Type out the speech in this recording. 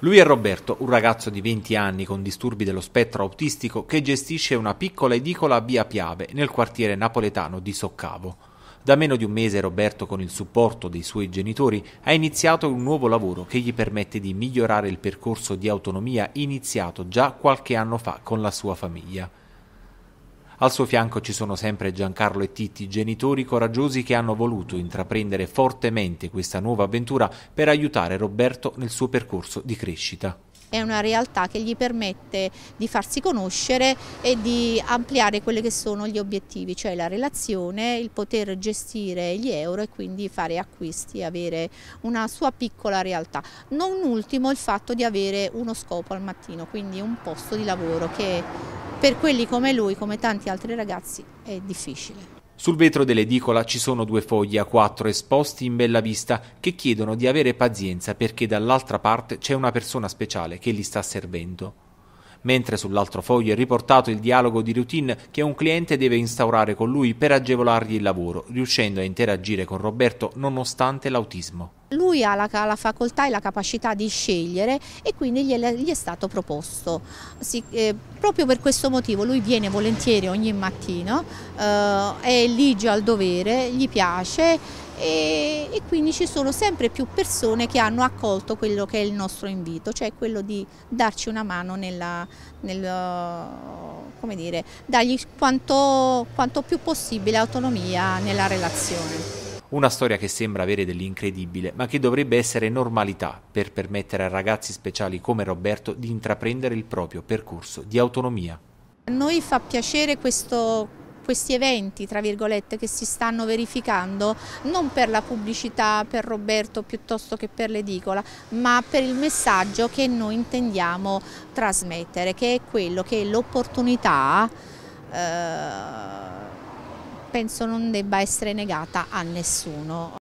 Lui è Roberto, un ragazzo di 20 anni con disturbi dello spettro autistico che gestisce una piccola edicola a Via Piave nel quartiere napoletano di Soccavo. Da meno di un mese Roberto, con il supporto dei suoi genitori, ha iniziato un nuovo lavoro che gli permette di migliorare il percorso di autonomia iniziato già qualche anno fa con la sua famiglia. Al suo fianco ci sono sempre Giancarlo e Titti, genitori coraggiosi che hanno voluto intraprendere fortemente questa nuova avventura per aiutare Roberto nel suo percorso di crescita è una realtà che gli permette di farsi conoscere e di ampliare quelli che sono gli obiettivi, cioè la relazione, il poter gestire gli euro e quindi fare acquisti, avere una sua piccola realtà. Non ultimo il fatto di avere uno scopo al mattino, quindi un posto di lavoro che per quelli come lui, come tanti altri ragazzi, è difficile. Sul vetro dell'edicola ci sono due fogli a quattro esposti in bella vista che chiedono di avere pazienza perché dall'altra parte c'è una persona speciale che li sta servendo mentre sull'altro foglio è riportato il dialogo di routine che un cliente deve instaurare con lui per agevolargli il lavoro, riuscendo a interagire con Roberto nonostante l'autismo. Lui ha la, la, facoltà e la capacità di scegliere e quindi gli è, gli è stato proposto. Si, eh, proprio per questo motivo lui viene volentieri ogni mattino, eh, è ligio al dovere, gli piace e, e, quindi ci sono sempre più persone che hanno accolto quello che è il nostro invito, cioè quello di darci una mano nella, nel, come dire, dargli quanto, quanto più possibile autonomia nella relazione. Una storia che sembra avere dell'incredibile, ma che dovrebbe essere normalità per permettere a ragazzi speciali come Roberto di intraprendere il proprio percorso di autonomia. A noi fa piacere questo questi eventi, tra virgolette, che si stanno verificando non per la pubblicità, per Roberto piuttosto che per l'edicola, ma per il messaggio che noi intendiamo trasmettere, che è quello che l'opportunità eh, penso non debba essere negata a nessuno.